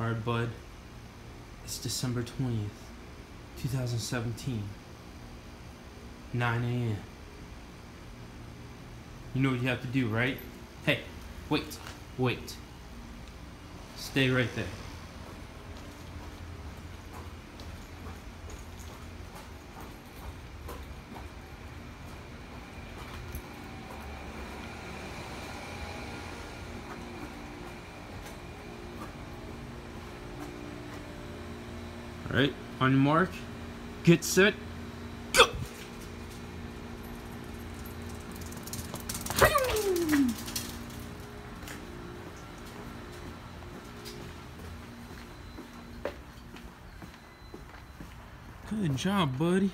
Alright, bud. It's December 20th, 2017. 9 a.m. You know what you have to do, right? Hey, wait, wait. Stay right there. Alright, on your mark, get set, go! Good job, buddy.